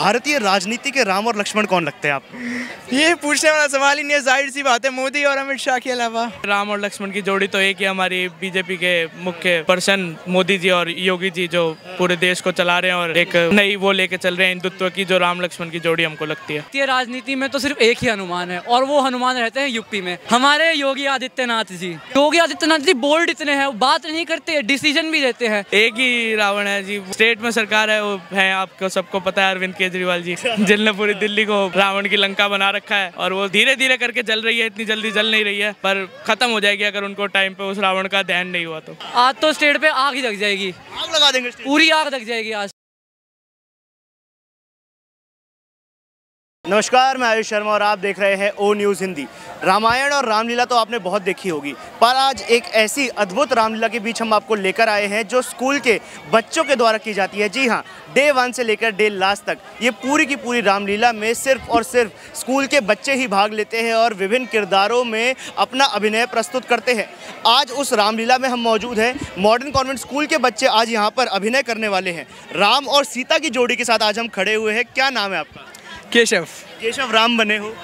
भारतीय राजनीति के राम और लक्ष्मण कौन लगते हैं आप? ये पूछने वाला सवाल ही नहीं है ज़ाहिर सी बात है मोदी और अमित शाह के अलावा। राम और लक्ष्मण की जोड़ी तो एक ही हमारी बीजेपी के मुख्य पर्सन मोदी जी और योगी जी जो पूरे देश को चला रहे हैं और एक नई वो लेके चल रहे हैं हिंदुत्व की जो राम लक्ष्मण की जोड़ी हमको लगती है। भारतीय राजनीति में तो सिर्फ़ एक ही हनुमान है और वो हनुमान रहते हैं यूपी में। हमारे योगी आदित्यनाथ जी योगी आदित्यनाथ जी बोल्ड इतने हैं बात नहीं करते डिसीज़न भी देते हैं। एक ही रावण है जी स्टेट में सरकार है वो है आपको सबको पता है अरविंद केजरीवाल जी जिनने पूरी दिल्ली को रावण की लंका बना रखा है और वो धीरे धीरे करके जल रही है इतनी जल्दी जल नहीं रही है पर खत्म हो जाएगी अगर उनको टाइम पे उस रावण का ध्यान नहीं हुआ तो। आज तो स्टेट पे आग ही लग जाएगी। आग लगा देंगे पूरी आग लग जाएगी आज। नमस्कार, मैं आयुष शर्मा और आप देख रहे हैं ओ न्यूज़ हिंदी। रामायण और रामलीला तो आपने बहुत देखी होगी, पर आज एक ऐसी अद्भुत रामलीला के बीच हम आपको लेकर आए हैं जो स्कूल के बच्चों के द्वारा की जाती है। जी हाँ डे वन से लेकर डे लास्ट तक ये पूरी की पूरी रामलीला में सिर्फ़ और सिर्फ़ स्कूल के बच्चे ही भाग लेते हैं और विभिन्न किरदारों में अपना अभिनय प्रस्तुत करते हैं। आज उस रामलीला में हम मौजूद हैं। मॉडर्न कॉन्वेंट स्कूल के बच्चे आज यहाँ पर अभिनय करने वाले हैं। राम और सीता की जोड़ी के साथ आज हम खड़े हुए हैं। क्या नाम है आपका? केशव। केशव राम बने हो।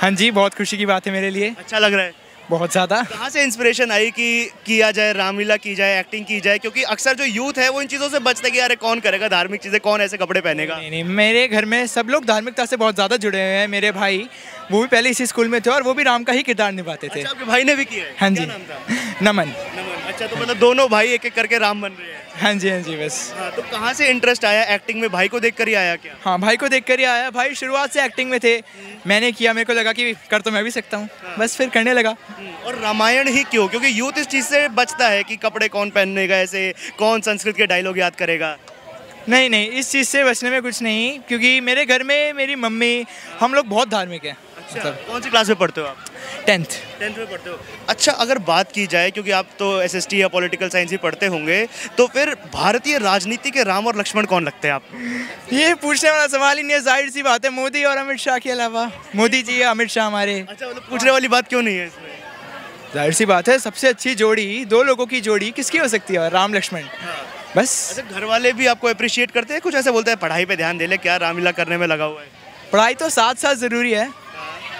हाँ जी बहुत खुशी की बात है मेरे लिए। अच्छा लग रहा है। बहुत ज़्यादा। कहाँ से इंस्पिरेशन आई कि किया जाए रामलीला की जाए एक्टिंग की जाए? क्योंकि अक्सर जो यूथ है वो इन चीज़ों से बचते कि अरे कौन करेगा धार्मिक चीज़ें? कौन ऐसे कपड़े पहनेगा? नहीं नहीं मेरे घर में सब लोग धार्मिकता से बहुत ज़्यादा जुड़े हुए हैं मेरे भाई। वो भी पहले इसी स्कूल में थे और वो भी राम का ही किरदार निभाते थे। अच्छा आपके भाई ने भी किया है? हाँ जी। नमन। नमन। अच्छा तो मतलब दोनों भाई एक एक करके राम बन रहे हैं। हाँ जी हाँ जी बस। हाँ तो कहाँ से इंटरेस्ट आया? एक्टिंग में भाई को देख कर ही आया क्या? हाँ भाई को देख कर ही आया। भाई शुरुआत से एक्टिंग में थे। मैंने किया मेरे को लगा कि कर तो मैं भी सकता हूँ। बस फिर करने लगा। हम्म, और रामायण ही क्यों? क्योंकि यूथ इस चीज़ से बचता है कि कपड़े कौन पहनने पहनेगा ऐसे कौन संस्कृत के डायलॉग याद करेगा। नहीं नहीं इस चीज़ से बचने में कुछ नहीं क्योंकि मेरे घर में मेरी मम्मी हम लोग बहुत धार्मिक हैं। अच्छा कौन सी क्लास में पढ़ते हो आप? टेंथ टेंथ में पढ़ते हो। अच्छा अगर बात की जाए क्योंकि आप तो एसएसटी या पॉलिटिकल साइंस ही पढ़ते होंगे तो फिर भारतीय राजनीति के राम और लक्ष्मण कौन लगते हैं आप ये पूछने वाला सवाल ही नहीं है ज़ाहिर सी बात है। मोदी और अमित शाह के अलावा। मोदी जी या अमित शाह हमारे। अच्छा मतलब पूछने वाली बात क्यों नहीं है इसमें? ज़ाहिर सी बात है सबसे अच्छी जोड़ी दो लोगों की जोड़ी किसकी हो सकती है? राम लक्ष्मण। बस। अच्छा घर वाले भी आपको अप्रिशिएट करते हैं? कुछ ऐसे बोलते हैं पढ़ाई पे ध्यान दे ले क्या रामलीला करने में लगा हुआ है? पढ़ाई तो साथ साथ ज़रूरी है।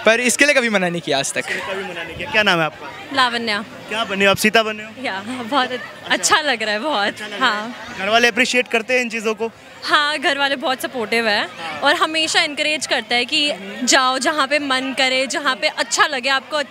पर इसके लिए कभी मना नहीं किया आज तक। कभी मना नहीं किया। क्या नाम है आपका? लावण्या। क्या बने हो? आप सीता बने हो? या बहुत अच्छा। लग रहा है बहुत। हाँ। घर वाले अप्रिशिएट करते हैं इन चीज़ों को? हाँ घर वाले बहुत सपोर्टिव है और हमेशा इनक्रेज करते हैं कि जाओ जहाँ पे मन करे जहाँ पे अच्छा लगे आपको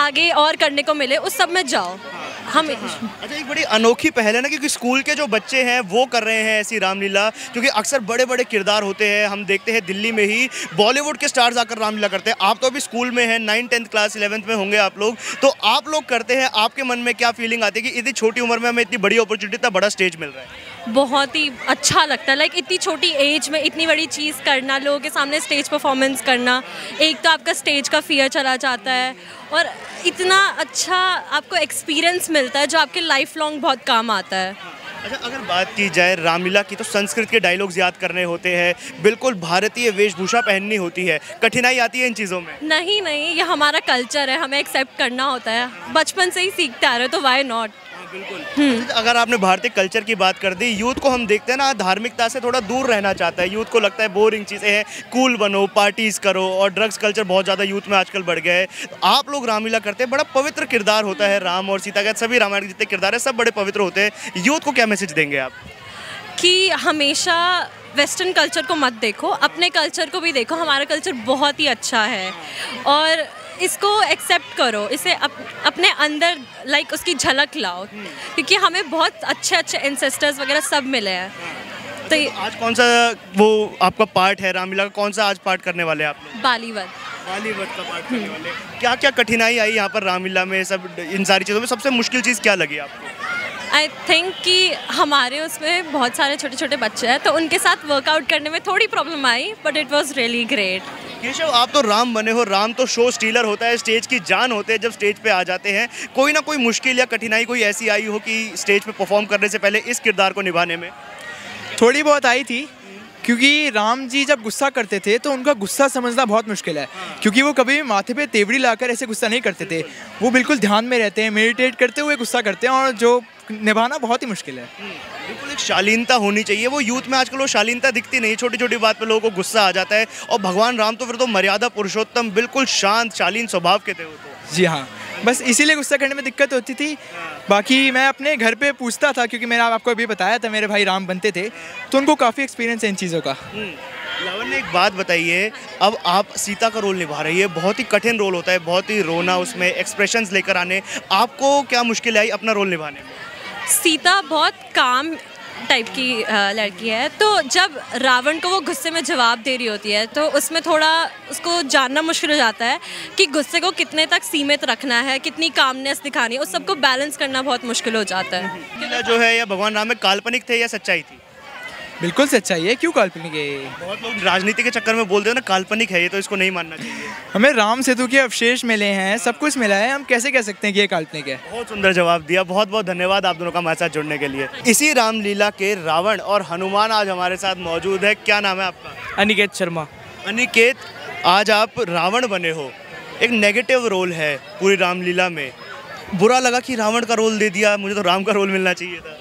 आगे और करने को मिले उस सब में जाओ। हम अच्छा। एक बड़ी अनोखी पहल है ना क्योंकि स्कूल के जो बच्चे हैं वो कर रहे हैं ऐसी रामलीला क्योंकि अक्सर बड़े बड़े किरदार होते हैं। हम देखते हैं दिल्ली में ही बॉलीवुड के स्टार्स आकर रामलीला करते हैं। आप तो अभी स्कूल में हैं नाइन टेंथ क्लास इलेवंथ में होंगे आप लोग। तो आप लोग करते हैं आपके मन में क्या फीलिंग आती है कि इतनी छोटी उम्र में हमें इतनी बड़ी अपॉर्चुनिटी इतना बड़ा स्टेज मिल रहा है? बहुत ही अच्छा लगता है। लाइक इतनी छोटी एज में इतनी बड़ी चीज़ करना लोगों के सामने स्टेज परफॉर्मेंस करना एक तो आपका स्टेज का फियर चला जाता है और इतना अच्छा आपको एक्सपीरियंस मिलता है जो आपके लाइफ लॉन्ग बहुत काम आता है। अच्छा अगर बात की जाए रामलीला की तो संस्कृत के डायलॉग्स याद करने होते हैं। बिल्कुल भारतीय वेशभूषा पहननी होती है। कठिनाई आती है इन चीज़ों में? नहीं नहीं ये हमारा कल्चर है हमें एक्सेप्ट करना होता है। बचपन से ही सीखते आ रहे हो तो वाई नॉट बिल्कुल। अच्छा, अगर आपने भारतीय कल्चर की बात कर दी यूथ को हम देखते हैं ना धार्मिकता से थोड़ा दूर रहना चाहता है। यूथ को लगता है बोरिंग चीज़ें हैं कूल बनो पार्टीज़ करो और ड्रग्स कल्चर बहुत ज़्यादा यूथ में आजकल बढ़ गया है। तो आप लोग रामलीला करते हैं बड़ा पवित्र किरदार होता है राम और सीता का। सभी रामायण के जितने किरदार है सब बड़े पवित्र होते हैं। यूथ को क्या मैसेज देंगे आप? कि हमेशा वेस्टर्न कल्चर को मत देखो अपने कल्चर को भी देखो। हमारा कल्चर बहुत ही अच्छा है। और इसको एक्सेप्ट करो इसे अप, अपने अंदर लाइक उसकी झलक लाओ। क्योंकि हमें बहुत अच्छे अच्छे इंसेस्टर्स वगैरह सब मिले हैं। तो ये आज कौन सा वो आपका पार्ट है रामलीला का? कौन सा आज पार्ट करने वाले आप लोग? बालीवुड बॉलीवुड का पार्ट करने वाले क्या क्या कठिनाई आई यहाँ पर रामलीला में सब इन सारी चीज़ों में? सबसे मुश्किल चीज़ क्या लगी आपको? आई थिंक कि हमारे उसमें बहुत सारे छोटे छोटे बच्चे हैं तो उनके साथ वर्कआउट करने में थोड़ी problem I but it was really great Keshav आप तो राम बने हो राम तो शो स्टीलर होता है स्टेज की जान होते हैं जब स्टेज पे आ जाते हैं। कोई ना कोई मुश्किल या कठिनाई कोई ऐसी आई हो कि स्टेज पे परफॉर्म करने से पहले इस किरदार को निभाने में। थोड़ी बहुत आई थी क्योंकि राम जी जब गुस्सा करते थे तो उनका गुस्सा समझना बहुत मुश्किल है। क्योंकि वो कभी भी माथे पे तेवड़ी लाकर ऐसे गुस्सा नहीं करते थे। वो बिल्कुल ध्यान में रहते हैं मेडिटेट करते हुए गुस्सा करते हैं और जो निभाना बहुत ही मुश्किल है। बिल्कुल एक शालीनता होनी चाहिए। वो यूथ में आजकल वो शालीनता दिखती नहीं छोटी छोटी बात पे लोगों को गुस्सा आ जाता है। और भगवान राम तो फिर तो मर्यादा पुरुषोत्तम बिल्कुल शांत शालीन स्वभाव के थे वो तो। जी हाँ। बस इसीलिए गुस्सा करने में दिक्कत होती थी। बाकी मैं अपने घर पे पूछता था क्योंकि मैंने आपको अभी बताया था मेरे भाई राम बनते थे तो उनको काफ़ी एक्सपीरियंस है इन चीज़ों का। लवन ने एक बात बताइए अब आप सीता का रोल निभा रही है बहुत ही कठिन रोल होता है बहुत ही रोना उसमें एक्सप्रेशंस लेकर आने आपको क्या मुश्किल आई अपना रोल निभाने में? सीता बहुत काम टाइप की लड़की है। तो जब रावण को वो गुस्से में जवाब दे रही होती है तो उसमें थोड़ा उसको जानना मुश्किल हो जाता है कि गुस्से को कितने तक सीमित रखना है, कितनी कामनेस दिखानी है, उस सबको बैलेंस करना बहुत मुश्किल हो जाता है। जो है, या भगवान राम में काल्पनिक थे या सच्चाई थी? बिल्कुल सच्चाई है क्यों काल्पनिक है ये? बहुत लोग राजनीति के चक्कर में बोलते हैं ना काल्पनिक है ये तो इसको नहीं मानना चाहिए। हमें राम सेतु के अवशेष मिले हैं सब कुछ मिला है हम कैसे कह सकते हैं कि ये काल्पनिक है? बहुत सुंदर जवाब दिया बहुत बहुत धन्यवाद आप दोनों का हमारे साथ जुड़ने के लिए। इसी रामलीला के रावण और हनुमान आज हमारे साथ मौजूद है क्या नाम है आपका? अनिकेत शर्मा। अनिकेत आज आप रावण बने हो एक नेगेटिव रोल है पूरी रामलीला में। बुरा लगा कि रावण का रोल दे दिया मुझे तो राम का रोल मिलना चाहिए था।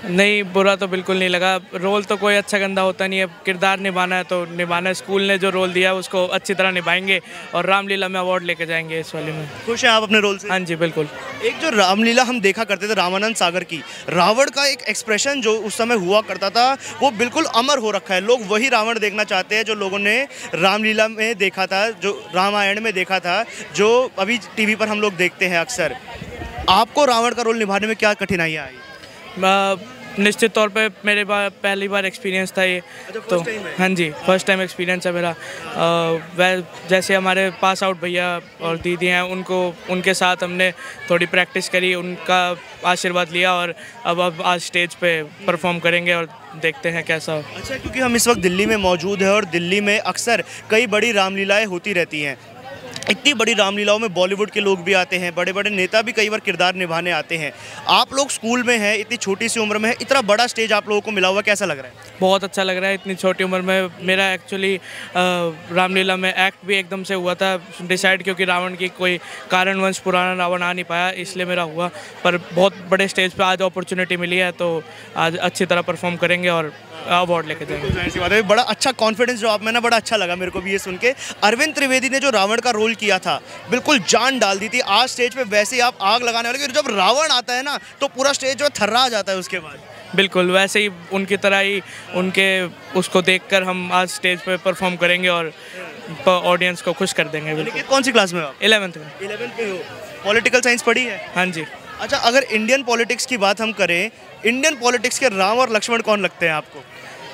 नहीं बुरा तो बिल्कुल नहीं लगा। रोल तो कोई अच्छा गंदा होता नहीं है। किरदार निभाना है तो निभाना है। स्कूल ने जो रोल दिया है उसको अच्छी तरह निभाएँगे और रामलीला में अवार्ड लेके जाएँगे इस वाले में। खुश हैं आप अपने रोल से? हाँ जी बिल्कुल। एक जो रामलीला हम देखा करते थे रामानंद सागर की रावण का एक एक्सप्रेशन जो उस समय हुआ करता था वो बिल्कुल अमर हो रखा है। लोग वही रावण देखना चाहते हैं जो लोगों ने रामलीला में देखा था जो रामायण में देखा था जो अभी टीवी पर हम लोग देखते हैं अक्सर। आपको रावण का रोल निभाने में क्या कठिनाइयाँ आई? निश्चित तौर पे मेरे बार पहली बार एक्सपीरियंस था ये। अच्छा, तो है? जी फ़र्स्ट टाइम एक्सपीरियंस है मेरा। अ, वै- जैसे हमारे पास आउट भैया और दीदी हैं उनको उनके साथ हमने थोड़ी प्रैक्टिस करी उनका आशीर्वाद लिया और अब अब आज स्टेज पे परफॉर्म करेंगे और देखते हैं कैसा हो। अच्छा क्योंकि हम इस वक्त दिल्ली में मौजूद हैं और दिल्ली में अक्सर कई बड़ी रामलीलाएँ होती रहती हैं। इतनी बड़ी रामलीलाओं में बॉलीवुड के लोग भी आते हैं बड़े बड़े नेता भी कई बार किरदार निभाने आते हैं। आप लोग स्कूल में हैं, इतनी छोटी सी उम्र में है इतना बड़ा स्टेज आप लोगों को मिला हुआ कैसा लग रहा है? बहुत अच्छा लग रहा है, इतनी छोटी उम्र में। मेरा एक्चुअली रामलीला में एक्ट भी एकदम से हुआ था डिसाइड क्योंकि रावण की कोई कारणवंश पुराना रावण आ नहीं पाया, इसलिए मेरा हुआ। पर बहुत बड़े स्टेज पर आज अपॉर्चुनिटी मिली है तो आज अच्छी तरह परफॉर्म करेंगे और अवार्ड लेके जाएँगे। है बड़ा अच्छा कॉन्फिडेंस जो आप में ना बड़ा अच्छा लगा मेरे को भी ये सुन के। अरविंद त्रिवेदी ने जो रावण का रोल किया था बिल्कुल जान डाल दी थी। आज स्टेज पे वैसे ही आप आग लगाने वाले जब रावण आता है ना तो पूरा स्टेज जो है थर्रा जाता है उसके बाद। बिल्कुल वैसे ही उनकी तरह ही उनके उसको देखकर हम आज स्टेज पे परफॉर्म करेंगे और ऑडियंस को खुश कर देंगे बिल्कुल। कौन सी क्लास में हो इलेवेंथ में। इलेवेंथ पे हो। पॉलिटिकल साइंस पढ़ी है? हाँ जी। अच्छा अगर इंडियन पॉलिटिक्स की बात हम करें इंडियन पॉलिटिक्स के राम और लक्ष्मण कौन लगते हैं आपको?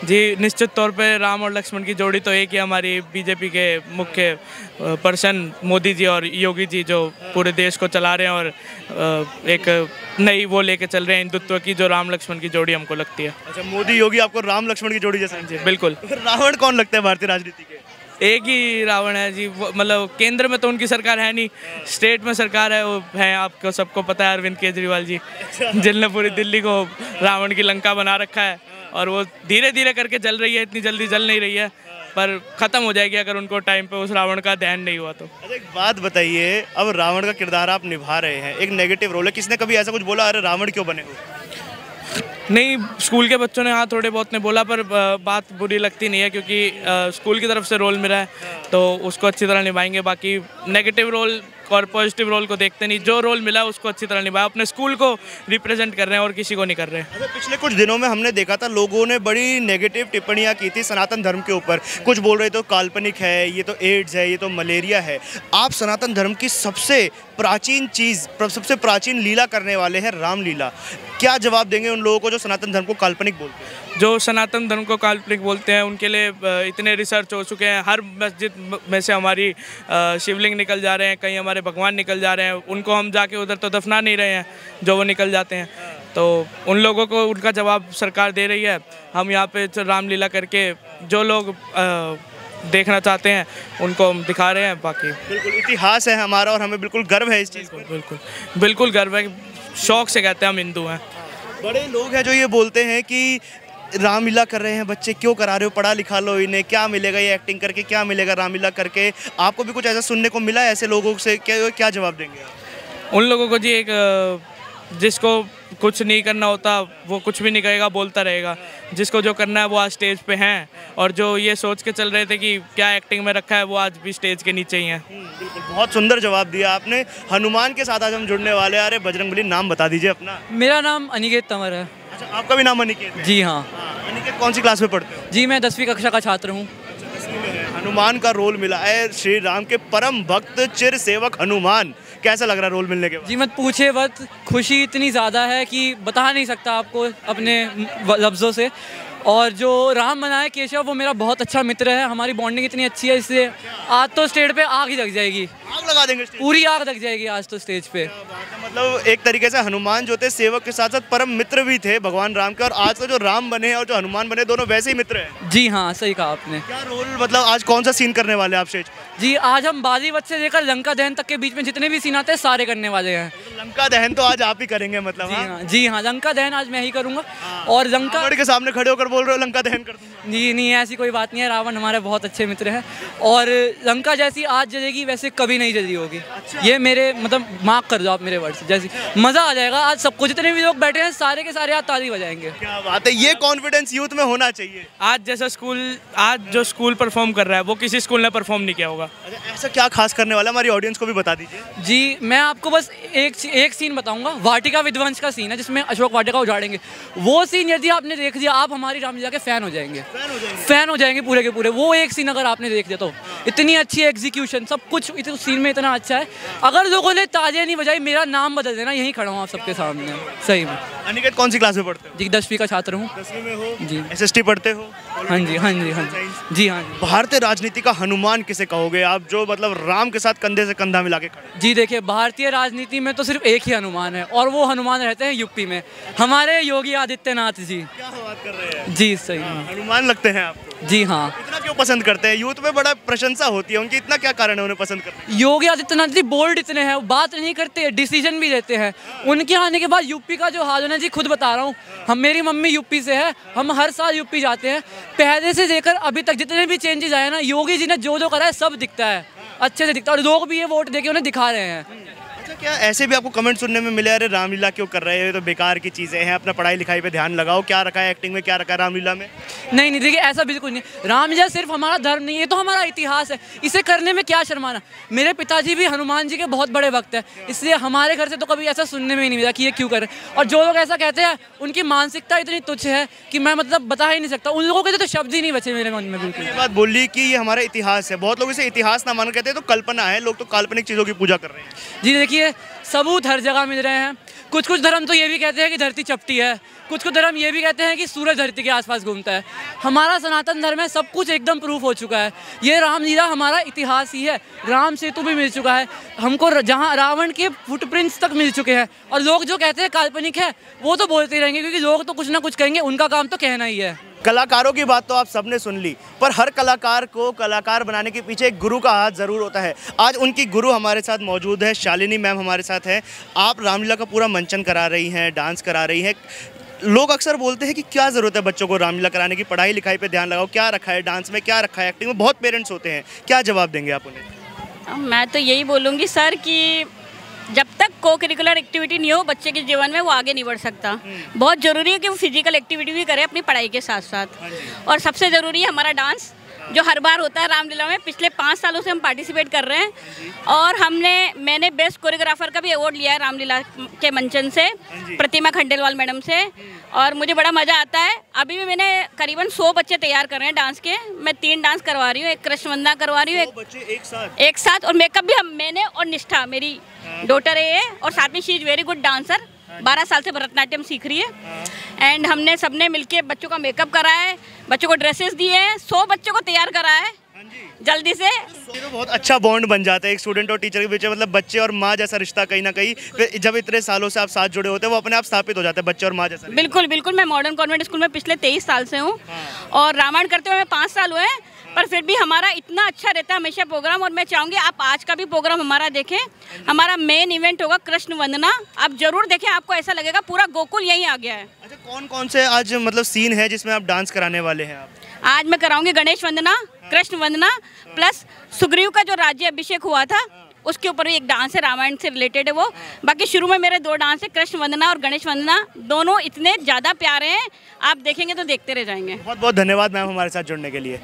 जी निश्चित तौर पे राम और लक्ष्मण की जोड़ी तो एक ही हमारी बीजेपी के मुख्य पर्सन मोदी जी और योगी जी जो पूरे देश को चला रहे हैं और एक नई वो लेके चल रहे हैं हिंदुत्व की जो राम लक्ष्मण की जोड़ी हमको लगती है। अच्छा मोदी योगी आपको राम लक्ष्मण की जोड़ी जैसा जी बिल्कुल। रावण कौन लगता है भारतीय राजनीति के? एक ही रावण है जी मतलब केंद्र में तो उनकी सरकार है नहीं स्टेट में सरकार है वो है आपको सबको पता है अरविंद केजरीवाल जी जिनने पूरी दिल्ली को रावण की लंका बना रखा है। और वो धीरे धीरे करके जल रही है इतनी जल्दी जल नहीं रही है पर ख़त्म हो जाएगी अगर उनको टाइम पे उस रावण का ध्यान नहीं हुआ तो। अच्छा एक बात बताइए अब रावण का किरदार आप निभा रहे हैं एक नेगेटिव रोल है किसने कभी ऐसा कुछ बोला अरे रावण क्यों बने हो? नहीं स्कूल के बच्चों ने हाँ थोड़े बहुत ने बोला पर बात बुरी लगती नहीं है क्योंकि स्कूल की तरफ़ से रोल मिला है तो उसको अच्छी तरह निभाएँगे बाकी नेगेटिव रोल और पॉजिटिव रोल को देखते नहीं। जो रोल मिला उसको अच्छी तरह निभाया। अपने स्कूल को रिप्रेजेंट कर रहे हैं और किसी को नहीं कर रहे। हैं अच्छा पिछले कुछ दिनों में हमने देखा था, लोगों ने बड़ी नेगेटिव टिप्पणियाँ की थी सनातन धर्म के ऊपर। कुछ बोल रहे तो काल्पनिक है, ये तो एड्स है, ये तो मलेरिया है। आप सनातन धर्म की सबसे प्राचीन चीज़ सबसे प्राचीन लीला करने वाले हैं रामलीला। क्या जवाब देंगे उन लोगों को जो सनातन धर्म को काल्पनिक बोलते हैं? जो सनातन धर्म को काल्पनिक बोलते हैं उनके लिए इतने रिसर्च हो चुके हैं। हर मस्जिद में से हमारी शिवलिंग निकल जा रहे हैं कहीं हमारे भगवान निकल जा रहे हैं उनको हम जाके उधर तो दफना नहीं रहे हैं जो वो निकल जाते हैं। तो उन लोगों को उनका जवाब सरकार दे रही है। हम यहाँ पे रामलीला करके जो लोग देखना चाहते हैं उनको हम दिखा रहे हैं बाकी बिल्कुल इतिहास है हमारा और हमें बिल्कुल गर्व है इस चीज़ पर बिल्कुल। बिल्कुल गर्व है शौक से कहते हैं हम हिंदू हैं। बड़े लोग हैं जो ये बोलते हैं कि रामलीला कर रहे हैं बच्चे क्यों करा रहे हो? पढ़ा लिखा लो इन्हें क्या मिलेगा ये एक्टिंग करके क्या मिलेगा रामलीला करके? आपको भी कुछ ऐसा सुनने को मिला है ऐसे लोगों से? क्या क्या जवाब देंगे आप? उन लोगों को जी एक जिसको कुछ नहीं करना होता वो कुछ भी नहीं करेगा बोलता रहेगा। जिसको जो करना है वो आज स्टेज पे हैं। और जो ये सोच के चल रहे थे कि क्या एक्टिंग में रखा है वो आज भी स्टेज के नीचे ही हैं। बिल्कुल बहुत सुंदर जवाब दिया आपने। हनुमान के साथ आज हम जुड़ने वाले हैं। अरे बजरंगबली नाम बता दीजिए अपना। मेरा नाम अनिकेत तंवर है। अच्छा आपका भी नाम अनिकेत जी हाँ। हाँ, अनिकेत कौन सी क्लास में पढ़ते हो? जी मैं दसवीं कक्षा का छात्र हूँ। हनुमान का रोल मिला है श्री राम के परम भक्त चिर सेवक हनुमान। कैसा लग रहा है रोल मिलने के बाद? जी मत पूछे बस खुशी इतनी ज़्यादा है कि बता नहीं सकता आपको अपने लफ्ज़ों से। और जो राम बना है केशव वो मेरा बहुत अच्छा मित्र है हमारी बॉन्डिंग इतनी अच्छी है इससे आज तो स्टेज पे आग ही लग जाएगी। आग लगा देंगे पूरी आग लग जाएगी आज तो स्टेज पे। मतलब एक तरीके से हनुमान जो थे सेवक के साथ साथ परम मित्र भी थे भगवान राम के और आज तो जो राम बने और जो हनुमान बने दोनों वैसे ही मित्र हैं। जी हाँ सही कहा आपने। क्या रोल मतलब आज कौन सा सीन करने वाले आप स्टेज जी आज हम बाजी वत से लेकर लंका दहन तक के बीच में जितने भी सीन आते हैं सारे करने वाले हैं। लंका दहन तो आज आप ही करेंगे मतलब जी हाँ? हाँ जी हाँ लंका दहन आज मैं ही करूँगा। और लंका के सामने खड़े होकर बोल रहे हो लंका दहन कर जी नहीं ऐसी कोई बात नहीं है रावण हमारे बहुत अच्छे मित्र हैं। और लंका जैसी आज जलेगी वैसे कभी नहीं जली होगी। अच्छा। ये मेरे मतलब मार्क कर दो आप मेरे वर्ड्स जैसी मज़ा आ जाएगा। आज सबको जितने भी लोग बैठे हैं सारे के सारे आज ताली बजाएँगे। क्या बात है। ये कॉन्फिडेंस यूथ में होना चाहिए। आज जैसा स्कूल आज जो स्कूल परफॉर्म कर रहा है वो किसी स्कूल ने परफॉर्म नहीं किया होगा। ऐसा क्या खास करने वाला हमारी ऑडियंस को भी बता दीजिए। जी मैं आपको बस एक एक सीन बताऊँगा। वाटिका विध्वंस का सीन है जिसमें अशोक वाटिका उजाड़ेंगे। वो सीन यदि आपने देख लिया आप हमारी रामलीला के फ़ैन हो जाएँगे। फ़ैन हो जाएँगे। पूरे के पूरे। वो एक सीन अगर आपने देख लिया तो। इतनी अच्छी एग्जीक्यूशन सब कुछ इत, सीन में इतना अच्छा है। अगर लोगों ने तालियाँ नहीं बजाई मेरा नाम बदल देना यहीं खड़ा हूँ आप सबके सामने। सही में। अनिकेत कौन सी क्लास में पढ़ते हो? जी दसवीं का छात्र हूँ। दसवीं में हो? जी। एसएसटी पढ़ते हो? हाँ जी हाँ जी हाँ जी। जी हाँ जी। भारतीय राजनीति का हनुमान किसे कहोगे? आप जो मतलब राम के साथ कंधे से कंधा मिला के खड़े जी देखिए भारतीय राजनीति में तो सिर्फ़ एक ही हनुमान है और वो हनुमान रहते हैं यूपी में। हमारे योगी आदित्यनाथ जी। क्या बात कर रहे हैं? जी सही। हनुमान लगते हैं आपको जी हाँ। इतना क्यों पसंद करते हैं? यूथ में बड़ा प्रशंसा होती है। उनकी इतना क्या कारण है उन्हें पसंद करने की? योगी आदित्यनाथ जी बोल्ड इतने हैं वो बात नहीं करते डिसीज़न भी देते हैं। उनके आने के बाद यूपी का जो हाल है ना जी खुद बता रहा हूँ। हम मेरी मम्मी यूपी से है हम हर साल यूपी जाते हैं। पहले से लेकर अभी तक जितने भी चेंजेस आए ना योगी जी ने जो जो करा है सब दिखता है। अच्छे से दिखता है। और लोग भी ये वोट देके उन्हें दिखा रहे हैं। क्या ऐसे भी आपको कमेंट सुनने में मिले अरे रामलीला क्यों कर रहे हैं? तो बेकार की चीज़ें हैं अपना पढ़ाई लिखाई पे ध्यान लगाओ। क्या रखा है एक्टिंग में क्या रखा है रामलीला में? नहीं नहीं देखिए ऐसा बिल्कुल नहीं। रामलीला सिर्फ़ हमारा धर्म नहीं है ये तो हमारा इतिहास है। इसे करने में क्या शर्माना मेरे पिताजी भी हनुमान जी के बहुत बड़े भक्त है इसलिए हमारे घर से तो कभी ऐसा सुनने में ही नहीं मिला कि ये क्यों करें और जो लोग ऐसा कहते हैं उनकी मानसिकता इतनी तुच्छ है कि मैं मतलब बता ही नहीं सकता। उन लोगों के तो शब्द ही नहीं बचे मेरे मन में बिल्कुल। ये बात बोली कि ये हमारा इतिहास है। बहुत लोग इसे इतिहास ना मान कहते हैं तो कल्पना है। लोग तो काल्पनिक चीज़ों की पूजा कर रहे हैं। जी देखिए सबूत हर जगह मिल रहे हैं। कुछ कुछ धर्म तो ये भी कहते हैं कि धरती चपटी है। कुछ कुछ धर्म ये भी कहते हैं कि सूरज धरती के आसपास घूमता है। हमारा सनातन धर्म है, सब कुछ एकदम प्रूफ हो चुका है। ये रामलीला हमारा इतिहास ही है। राम सेतु भी मिल चुका है। हमको जहाँ रावण के फुटप्रिंट्स तक मिल चुके हैं। और लोग जो कहते हैं काल्पनिक है, वो तो बोलते रहेंगे क्योंकि लोग तो कुछ ना कुछ कहेंगे, उनका काम तो कहना ही है। कलाकारों की बात तो आप सबने सुन ली, पर हर कलाकार को कलाकार बनाने के पीछे एक गुरु का हाथ ज़रूर होता है। आज उनकी गुरु हमारे साथ मौजूद है, शालिनी मैम हमारे साथ हैं। आप रामलीला का पूरा मंचन करा रही हैं, डांस करा रही हैं। लोग अक्सर बोलते हैं कि क्या ज़रूरत है बच्चों को रामलीला कराने की? पढ़ाई लिखाई पे ध्यान लगाओ, क्या रखा है डांस में, क्या रखा है एक्टिंग में? बहुत पेरेंट्स होते हैं, क्या जवाब देंगे आप उन्हें? मैं तो यही बोलूँगी, सर, कि जब तक को करिकुलर एक्टिविटी नहीं हो बच्चे के जीवन में वो आगे नहीं बढ़ सकता। बहुत ज़रूरी है कि वो फ़िज़िकल एक्टिविटी भी करे अपनी पढ़ाई के साथ साथ और सबसे ज़रूरी है हमारा डांस जो हर बार होता है रामलीला में पिछले पाँच सालों से हम पार्टिसिपेट कर रहे हैं। और हमने मैंने बेस्ट कोरियोग्राफर का भी अवार्ड लिया है रामलीला के मंचन से प्रतिमा खंडेलवाल मैडम से। और मुझे बड़ा मज़ा आता है। अभी भी मैंने करीबन सौ बच्चे तैयार कर रहे हैं डांस के। मैं तीन डांस करवा रही हूँ एक कृष्ण वंदना करवा रही हूँ एक एक साथ? एक साथ। और मेकअप भी हम मैंने और निष्ठा मेरी डॉटर है और साथ में she is very good dancer बारह साल से भरतनाट्यम सीख रही है. एंड हमने सबने मिलके बच्चों का मेकअप करा है बच्चों को ड्रेसेस दिए हैं सौ बच्चों को तैयार करा है. जल्दी से. तो बहुत अच्छा बॉन्ड बन जाता है एक स्टूडेंट और टीचर के बीच मतलब बच्चे और माँ जैसा रिश्ता कहीं ना कहीं जब इतने सालों से आप साथ जुड़े होते हैं वो अपने आप स्थापित हो जाते है बच्चे और माँ जैसा बिल्कुल बिल्कुल. मैं मॉडर्न कॉन्वेंट स्कूल में पिछले तेईस साल से हूँ. और रामायण करते हुए मैं पाँच साल हुए हैं. पर फिर भी हमारा इतना अच्छा रहता है हमेशा प्रोग्राम और मैं चाहूँगी आप आज का भी प्रोग्राम हमारा देखें। हमारा मेन इवेंट होगा कृष्ण वंदना। आप ज़रूर देखें आपको ऐसा लगेगा पूरा गोकुल यहीं आ गया है। अच्छा कौन कौन से आज मतलब सीन है जिसमें आप डांस कराने वाले हैं आप? आज मैं कराऊँगी गणेश वंदना कृष्ण वंदना प्लस सुग्रीव का जो राज्य अभिषेक हुआ था उसके ऊपर भी एक डांस है रामायण से रिलेटेड है वो। बाकी शुरू में मेरे दो डांस है कृष्ण वंदना और गणेश वंदना। दोनों इतने ज़्यादा प्यारे हैं आप देखेंगे तो देखते रह जाएँगे। बहुत बहुत धन्यवाद मैम हमारे साथ जुड़ने के लिए।